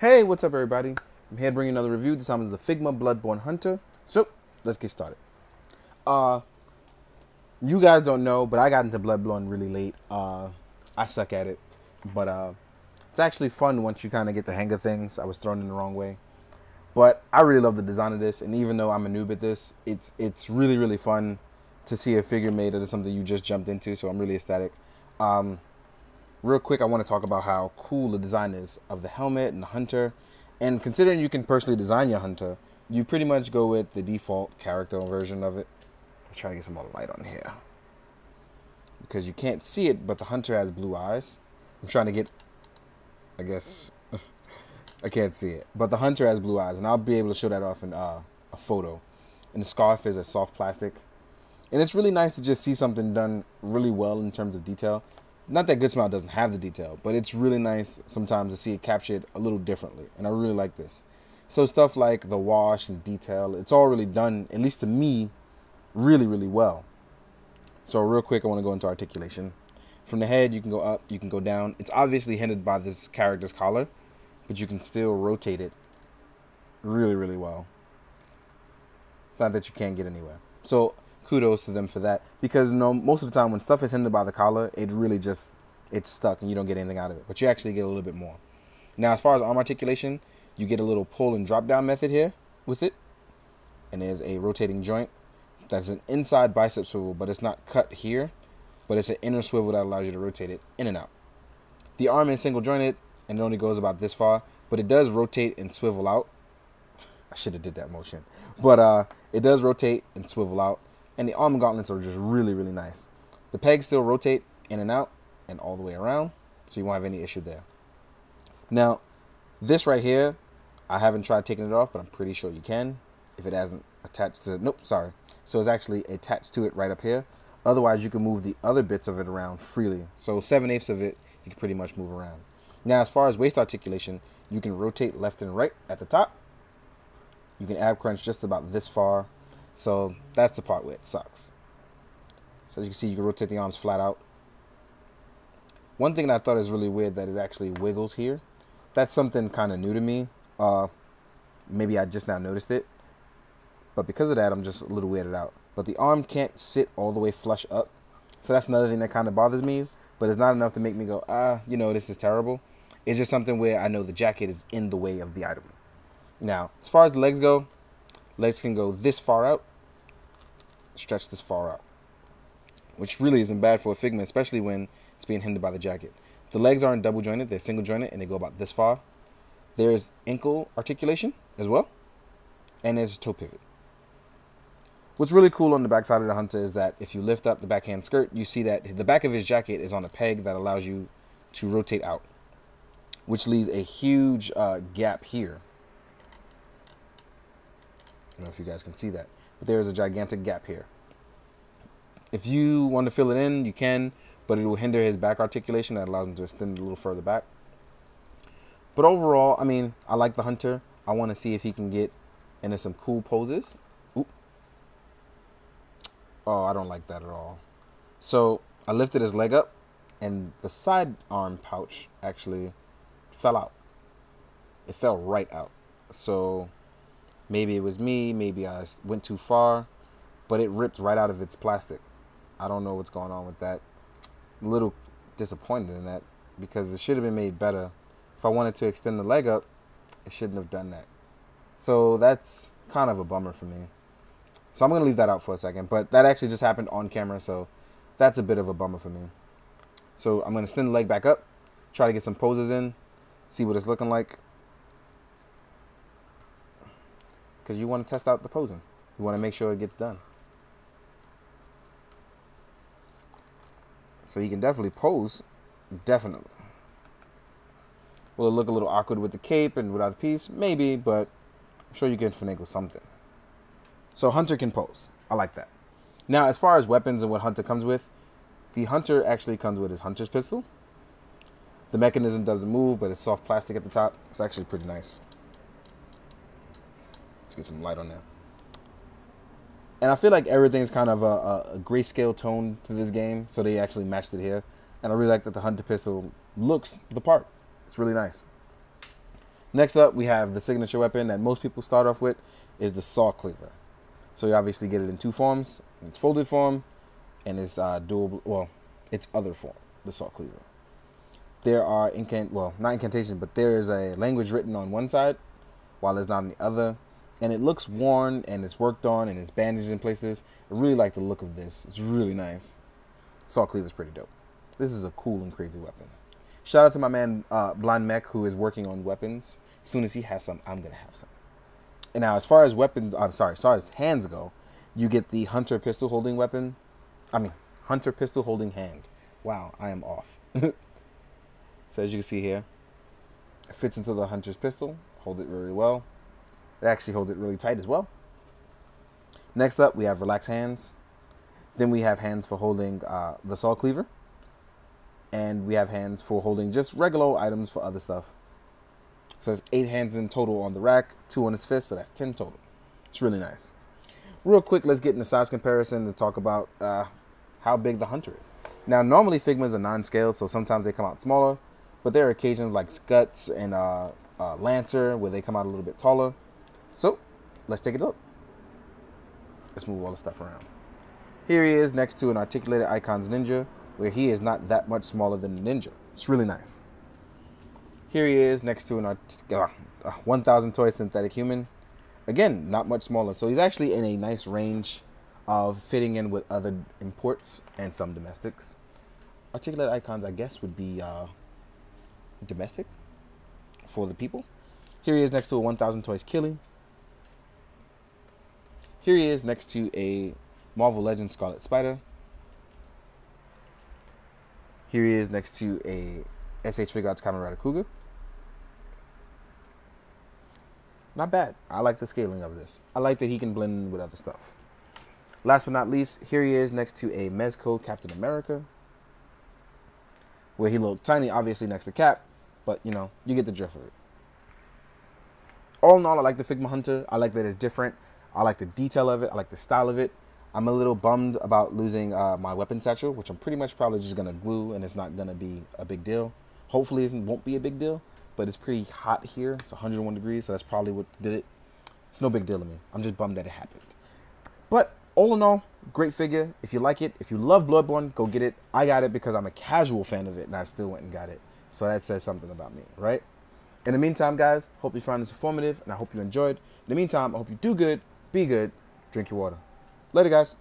Hey, what's up, everybody? I'm here bringing another review. This time is the Figma Bloodborne Hunter. So, let's get started. Uh, you guys don't know, but I got into Bloodborne really late. Uh, I suck at it, but uh, it's actually fun once you kind of get the hang of things. I was thrown in the wrong way, but I really love the design of this. And even though I'm a noob at this, it's it's really really fun to see a figure made out of something you just jumped into. So I'm really ecstatic. Um, real quick, I want to talk about how cool the design is of the helmet and the hunter. And considering you can personally design your hunter, you pretty much go with the default character version of it. Let's try to get some more light on here. Because you can't see it, but the hunter has blue eyes. I'm trying to get, I guess, I can't see it. But the hunter has blue eyes, and I'll be able to show that off in uh, a photo. And the scarf is a soft plastic. And it's really nice to just see something done really well in terms of detail not that Good Smile doesn't have the detail, but it's really nice sometimes to see it captured a little differently, and I really like this. So stuff like the wash and detail, it's all really done, at least to me, really, really well. So real quick, I want to go into articulation. From the head, you can go up, you can go down. It's obviously hindered by this character's collar, but you can still rotate it really, really well. It's not that you can't get anywhere. So kudos to them for that because know, most of the time when stuff is hindered by the collar, it really just it's stuck and you don't get anything out of it. But you actually get a little bit more. Now, as far as arm articulation, you get a little pull and drop down method here with it, and there's a rotating joint. That's an inside bicep swivel, but it's not cut here, but it's an inner swivel that allows you to rotate it in and out. The arm is single jointed and it only goes about this far, but it does rotate and swivel out. I should have did that motion, but uh, it does rotate and swivel out and the arm gauntlets are just really, really nice. The pegs still rotate in and out and all the way around, so you won't have any issue there. Now, this right here, I haven't tried taking it off, but I'm pretty sure you can if it hasn't attached to, it. nope, sorry. So it's actually attached to it right up here. Otherwise, you can move the other bits of it around freely. So 7 eighths of it, you can pretty much move around. Now, as far as waist articulation, you can rotate left and right at the top. You can ab crunch just about this far so that's the part where it sucks. So as you can see, you can rotate the arms flat out. One thing that I thought is really weird that it actually wiggles here. That's something kind of new to me. Uh, maybe I just now noticed it. But because of that, I'm just a little weirded out. But the arm can't sit all the way flush up. So that's another thing that kind of bothers me. But it's not enough to make me go, ah, you know, this is terrible. It's just something where I know the jacket is in the way of the item. Now, as far as the legs go, legs can go this far out stretch this far out, which really isn't bad for a Figma, especially when it's being hindered by the jacket. The legs aren't double jointed, they're single jointed, and they go about this far. There's ankle articulation as well, and there's a toe pivot. What's really cool on the back side of the Hunter is that if you lift up the backhand skirt, you see that the back of his jacket is on a peg that allows you to rotate out, which leaves a huge uh, gap here. I don't know if you guys can see that but there is a gigantic gap here. If you want to fill it in, you can, but it will hinder his back articulation that allows him to extend a little further back. But overall, I mean, I like the Hunter. I want to see if he can get into some cool poses. Oop. Oh, I don't like that at all. So I lifted his leg up, and the side arm pouch actually fell out. It fell right out. So Maybe it was me, maybe I went too far, but it ripped right out of its plastic. I don't know what's going on with that. A little disappointed in that because it should have been made better. If I wanted to extend the leg up, it shouldn't have done that. So that's kind of a bummer for me. So I'm going to leave that out for a second, but that actually just happened on camera, so that's a bit of a bummer for me. So I'm going to extend the leg back up, try to get some poses in, see what it's looking like. Because you want to test out the posing. You want to make sure it gets done. So he can definitely pose, definitely. Will it look a little awkward with the cape and without the piece? Maybe, but I'm sure you can finagle something. So Hunter can pose. I like that. Now, as far as weapons and what Hunter comes with, the Hunter actually comes with his Hunter's pistol. The mechanism doesn't move, but it's soft plastic at the top. It's actually pretty nice. Let's get some light on that. And I feel like everything's kind of a, a, grayscale tone to this game, so they actually matched it here. And I really like that the Hunter pistol looks the part. It's really nice. Next up, we have the signature weapon that most people start off with is the saw cleaver. So you obviously get it in two forms. It's folded form and it's uh, dual, well, it's other form, the saw cleaver. There are incant, well, not incantation, but there is a language written on one side while it's not on the other. And it looks worn and it's worked on and it's bandaged in places. I really like the look of this. It's really nice. Saw cleaver is pretty dope. This is a cool and crazy weapon. Shout out to my man uh, Blind Mech who is working on weapons. As soon as he has some, I'm gonna have some. And now, as far as weapons, I'm sorry, as far as hands go, you get the hunter pistol holding weapon. I mean, hunter pistol holding hand. Wow, I am off. so as you can see here, it fits into the hunter's pistol. Hold it very well. It actually holds it really tight as well. Next up, we have relaxed hands. Then we have hands for holding uh, the saw cleaver. And we have hands for holding just regular items for other stuff. So there's eight hands in total on the rack, two on his fist, so that's 10 total. It's really nice. Real quick, let's get in the size comparison and talk about uh, how big the Hunter is. Now, normally Figmas are non-scaled, so sometimes they come out smaller, but there are occasions like Scuts and uh, uh, Lancer where they come out a little bit taller. So, let's take a look. Let's move all the stuff around. Here he is next to an articulated Icons Ninja, where he is not that much smaller than the Ninja. It's really nice. Here he is next to an uh, 1000 toy synthetic human. Again, not much smaller. So he's actually in a nice range of fitting in with other imports and some domestics. Articulate icons, I guess, would be uh, domestic for the people. Here he is next to a 1000 Toys Killy. Here he is next to a Marvel Legends Scarlet Spider. Here he is next to a SH Figuarts Kamen Rider Kuuga. Not bad. I like the scaling of this. I like that he can blend with other stuff. Last but not least, here he is next to a Mezco Captain America. Where he looked tiny, obviously next to Cap, but you know, you get the drift of it. All in all, I like the Figma Hunter. I like that it's different. I like the detail of it. I like the style of it. I'm a little bummed about losing uh, my weapon satchel, which I'm pretty much probably just gonna glue, and it's not gonna be a big deal. Hopefully, it won't be a big deal but it's pretty hot here. It's 101 degrees, so that's probably what did it. It's no big deal to me. I'm just bummed that it happened. But all in all, great figure. If you like it, if you love Bloodborne, go get it. I got it because I'm a casual fan of it, and I still went and got it. So that says something about me, right? In the meantime, guys, hope you found this informative, and I hope you enjoyed. In the meantime, I hope you do good, be good, drink your water. Later, guys.